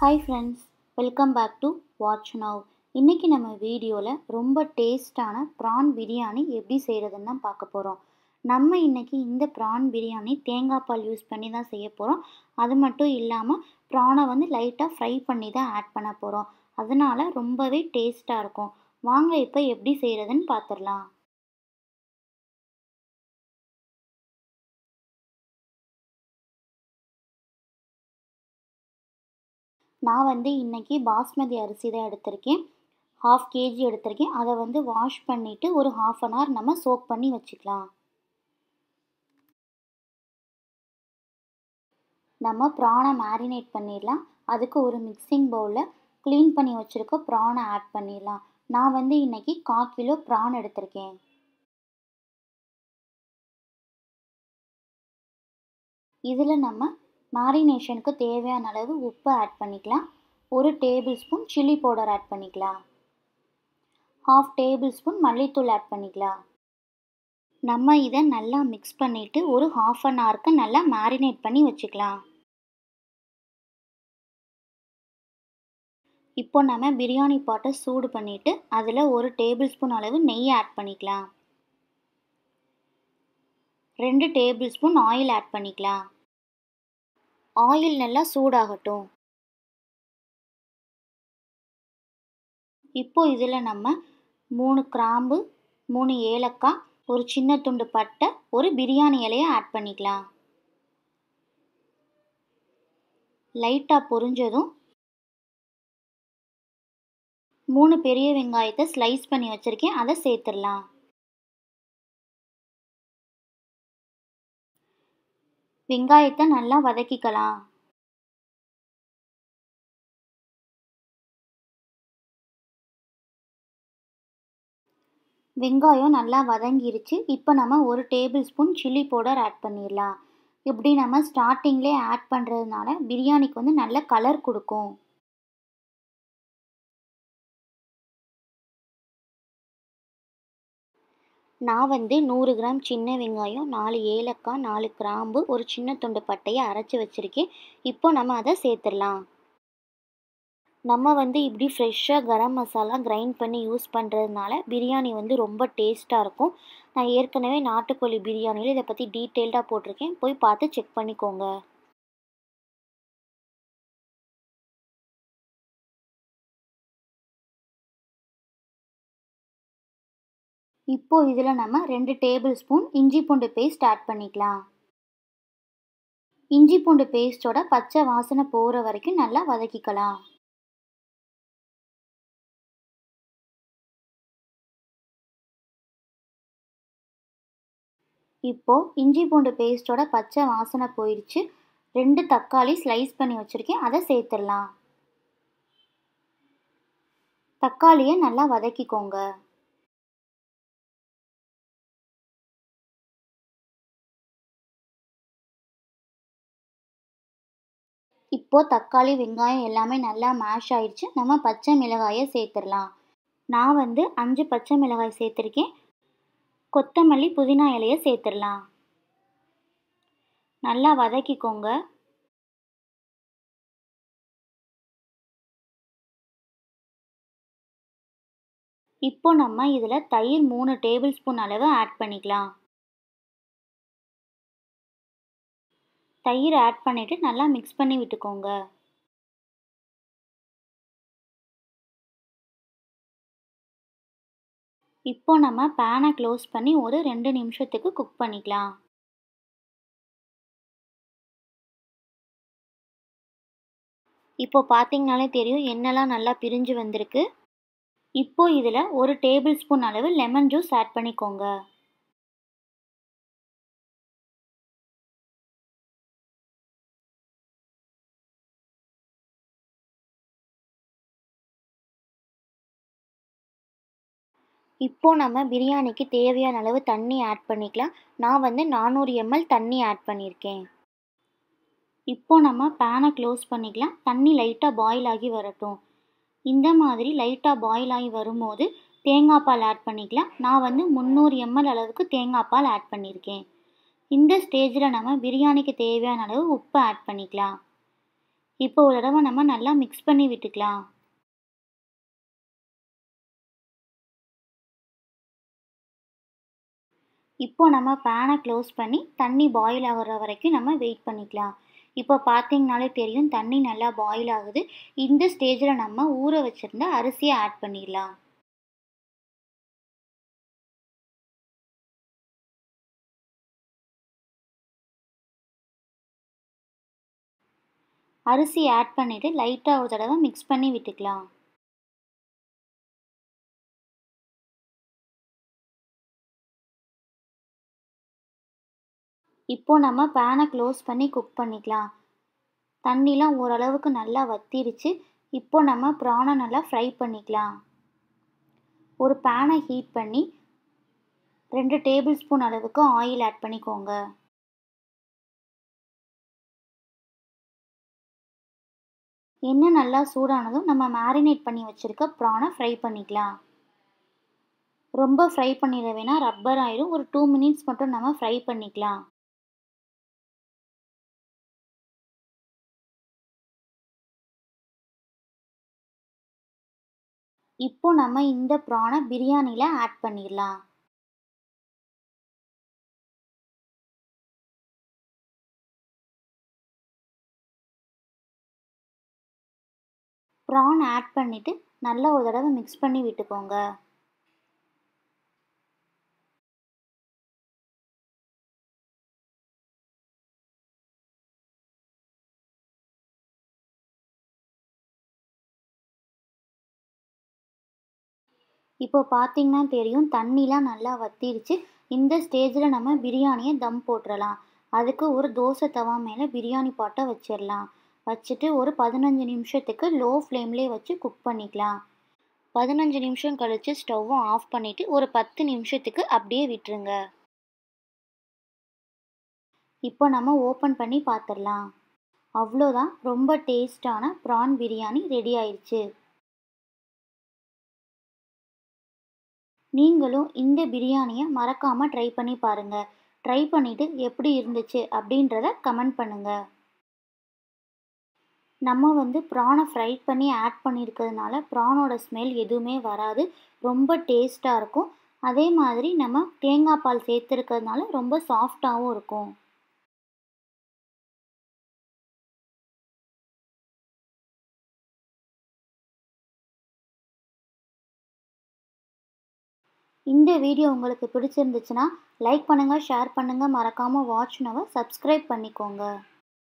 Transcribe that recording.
Hi friends welcome back to watch now இன்றைக்கி நம்ம வீடியோவில் ரொம்ப டேஸ்டான ப்ரான் பிரியாணி எப்படி செய்கிறதுன்னு தான் பார்க்க போகிறோம் நம்ம இன்றைக்கி இந்த ப்ரான் பிரியாணி தேங்காய் பால் யூஸ் பண்ணி தான் செய்ய போகிறோம் அது மட்டும் இல்லாமல் ப்ரானை வந்து லைட்டாக ஃப்ரை பண்ணி தான் ஆட் பண்ண போகிறோம் அதனால் ரொம்பவே டேஸ்ட்டாக இருக்கும். வாங்க இப்போ எப்படி செய்கிறதுன்னு பார்த்துடலாம். நான் வந்து இன்றைக்கி பாஸ்மதி அரிசி தான் எடுத்திருக்கேன். ஹாஃப் கேஜி எடுத்திருக்கேன். அதை வந்து வாஷ் பண்ணிவிட்டு ஒரு ஹாஃப் அன் ஹவர் நம்ம சோக் பண்ணி வச்சுக்கலாம். நம்ம ப்ரானை மேரினேட் பண்ணிடலாம். அதுக்கு ஒரு மிக்சிங் பவுலில் க்ளீன் பண்ணி வச்சுருக்க ப்ரானை ஆட் பண்ணிடலாம். நான் வந்து இன்றைக்கி கால் கிலோ ப்ரான் எடுத்திருக்கேன். இதில் நம்ம மாரினேஷனுக்கு தேவையான அளவு உப்பு ஆட் பண்ணிக்கலாம். ஒரு tablespoon chilli powder add பண்ணிக்கலாம். ஹாஃப் டேபிள் ஸ்பூன் மல்லித்தூள் ஆட் பண்ணிக்கலாம். நம்ம இதை நல்லா மிக்ஸ் பண்ணிவிட்டு ஒரு ஹாஃப் அன் ஹவருக்கு நல்லா மேரினேட் பண்ணி வச்சுக்கலாம். இப்போ நம்ம பிரியாணி பாட்டை சூடு பண்ணிவிட்டு அதில் ஒரு டேபிள் ஸ்பூன் அளவு நெய் ஆட் பண்ணிக்கலாம். ரெண்டு டேபிள் ஸ்பூன் ஆயில் ஆட் பண்ணிக்கலாம். ஆயில் நல்லா சூடாகட்டும். இப்போ இதில் நம்ம மூணு கிராம்பு மூணு ஏலக்காய் ஒரு சின்ன துண்டு பட்டை ஒரு பிரியாணி இலையை ஆட் பண்ணிக்கலாம். லைட்டாக பொரிஞ்சதும் மூணு பெரிய வெங்காயத்தை ஸ்லைஸ் பண்ணி வச்சுருக்கேன். அதை சேர்த்துடலாம். வெங்காயத்தை நல்லா வதக்கிக்கலாம். வெங்காயம் நல்லா வதங்கிருச்சு. இப்போ நம்ம ஒரு tablespoon chilli powder add பண்ணிடலாம். இப்படி நம்ம ஸ்டார்டிங்லேயே ஆட் பண்ணுறதுனால பிரியாணிக்கு வந்து நல்ல கலர் கொடுக்கும். நான் வந்து நூறு கிராம் சின்ன வெங்காயம் நாலு ஏலக்காய் நாலு கிராம்பு ஒரு சின்ன துண்டு பட்டையை அரைச்சி வச்சுருக்கேன். இப்போ நம்ம அதை சேர்த்துடலாம். நம்ம வந்து இப்படி ஃப்ரெஷ்ஷாக கரம் மசாலா கிரைண்ட் பண்ணி யூஸ் பண்ணுறதுனால பிரியாணி வந்து ரொம்ப டேஸ்ட்டாக இருக்கும். நான் ஏற்கனவே நாட்டுக்கோழி பிரியாணியில் இதை பற்றி டீட்டெயில்டாக போட்டிருக்கேன். போய் பார்த்து செக் பண்ணிக்கோங்க. இப்போ இதில் நம்ம ரெண்டு டேபிள் ஸ்பூன் இஞ்சி பூண்டு பேஸ்ட் ஆட் பண்ணிக்கலாம். இஞ்சி பூண்டு பேஸ்ட்டோட பச்சை வாசனை போகிற வரைக்கும் நல்லா வதக்கிக்கலாம். இப்போ இஞ்சி பூண்டு பேஸ்ட்டோட பச்சை வாசனை போயிடுச்சு ரெண்டு தக்காளி ஸ்லைஸ் பண்ணி வச்சுருக்கேன். அதை சேர்த்துடலாம். தக்காளியை நல்லா வதக்கிக்கோங்க. இப்போது தக்காளி வெங்காயம் எல்லாமே நல்லா மேஷ் ஆயிடுச்சு. நம்ம பச்சை மிளகாயை சேர்த்துடலாம். நான் வந்து அஞ்சு பச்சை மிளகாய் சேர்த்துருக்கேன். கொத்தமல்லி புதினா இலையை சேர்த்துடலாம். நல்லா வதக்கிக்கோங்க. இப்போ நம்ம இதில் தயிர் மூணு டேபிள் ஸ்பூன் அளவு ஆட் பண்ணிக்கலாம். தயிர் ஆட் பண்ணிவிட்டு நல்லா மிக்ஸ் பண்ணி விட்டுக்கோங்க. இப்போ நம்ம பேனை க்ளோஸ் பண்ணி ஒரு ரெண்டு நிமிஷத்துக்கு குக் பண்ணிக்கலாம். இப்போ பார்த்தீங்கனாலே தெரியும் எண்ணெய்லாம் நல்லா பிரிஞ்சு வந்திருக்கு. இப்போ இதில் ஒரு டேபிள் ஸ்பூன் அளவு லெமன் ஜூஸ் ஆட் பண்ணிக்கோங்க. இப்போ நம்ம பிரியாணிக்கு தேவையான அளவு தண்ணி ஆட் பண்ணிக்கலாம். நான் வந்து நானூறு எம்எல் தண்ணி ஆட் பண்ணியிருக்கேன் இப்போ நம்ம பேனை க்ளோஸ் பண்ணிக்கலாம். தண்ணி லைட்டாக பாயில் ஆகி வரட்டும். இந்த மாதிரி லைட்டாக பாயில் ஆகி வரும்போது தேங்காய் பால் ஆட் பண்ணிக்கலாம். நான் வந்து முந்நூறு எம்எல் அளவுக்கு தேங்காய் பால் ஆட் பண்ணியிருக்கேன் இந்த ஸ்டேஜில் நம்ம பிரியாணிக்கு தேவையான அளவு உப்பு ஆட் பண்ணிக்கலாம். இப்போ ஒரு தடவை நம்ம நல்லா மிக்ஸ் பண்ணி விட்டுக்கலாம். இப்போ நம்ம பேனை க்ளோஸ் பண்ணி தண்ணி பாயில் ஆகிற வரைக்கும் நம்ம வெயிட் பண்ணிக்கலாம். இப்போ பார்த்தீங்கனாலே தெரியும் தண்ணி நல்லா பாயில் ஆகுது. இந்த ஸ்டேஜில் நம்ம ஊற வச்சுருந்த அரிசியை ஆட் பண்ணிடலாம். அரிசி ஆட் பண்ணிவிட்டு லைட்டாக ஒரு தடவை மிக்ஸ் பண்ணி விட்டுக்கலாம். இப்போது நம்ம பேனை க்ளோஸ் பண்ணி குக் பண்ணிக்கலாம். தண்ணிலாம் ஓரளவுக்கு நல்லா வத்திருச்சு. இப்போ நம்ம ப்ரானை நல்லா ஃப்ரை பண்ணிக்கலாம். ஒரு பேனை ஹீட் பண்ணி ரெண்டு டேபிள் ஸ்பூன் அளவுக்கு ஆயில் ஆட் பண்ணிக்கோங்க. எண்ணெய் நல்லா சூடானதும் நம்ம மேரினேட் பண்ணி வச்சுருக்க ப்ரானை ஃப்ரை பண்ணிக்கலாம். ரொம்ப ஃப்ரை பண்ணிட வேணால் ரப்பர் ஆயிடும் ஒரு டூ மினிட்ஸ் மட்டும் நம்ம ஃப்ரை பண்ணிக்கலாம். இப்போ நம்ம இந்த ப்ரானை பிரியாணியில் ஆட் பண்ணிடலாம் ப்ரான் ஆட் பண்ணிவிட்டு நல்லா ஒரு தடவை மிக்ஸ் பண்ணி விட்டுக்கோங்க. இப்போ பார்த்தீங்கன்னா தெரியும் தண்ணிலாம் நல்லா வத்திருச்சு. இந்த ஸ்டேஜில் நம்ம பிரியாணியை தம் போட்டுடலாம் அதுக்கு ஒரு தோசை தவா மேலே பிரியாணி பாட்டை வச்சிடலாம். வச்சுட்டு ஒரு பதினஞ்சு நிமிஷத்துக்கு லோ ஃப்ளேம்லேயே வச்சு குக் பண்ணிக்கலாம். பதினஞ்சு நிமிஷம் கழித்து ஸ்டவ்வும் ஆஃப் பண்ணிவிட்டு ஒரு பத்து நிமிஷத்துக்கு அப்படியே விட்டுருங்க. இப்போ நம்ம ஓப்பன் பண்ணி பார்த்துடலாம் அவ்வளோதான். ரொம்ப டேஸ்டான ப்ரான் பிரியாணி ரெடி ஆயிடுச்சு நீங்களும் இந்த பிரியாணியை மறக்காமல் ட்ரை பண்ணி பாருங்கள் ட்ரை பண்ணிவிட்டு எப்படி இருந்துச்சு அப்படின்றத கமெண்ட் பண்ணுங்கள் நம்ம வந்து ப்ரானை ஃப்ரை பண்ணி ஆட் பண்ணியிருக்கிறதுனால ப்ரானோட ஸ்மெல் எதுவுமே வராது. ரொம்ப டேஸ்ட்டாக இருக்கும். அதே மாதிரி நம்ம தேங்காய் பால் சேர்த்துருக்கிறதுனால ரொம்ப சாஃப்டாகவும் இருக்கும். இந்த வீடியோ உங்களுக்கு பிடிச்சிருந்துச்சுன்னா லைக் பண்ணுங்கள் ஷேர் பண்ணுங்கள் மறக்காமல் வாட்ச் நவர் சப்ஸ்கிரைப் பண்ணிக்கோங்க.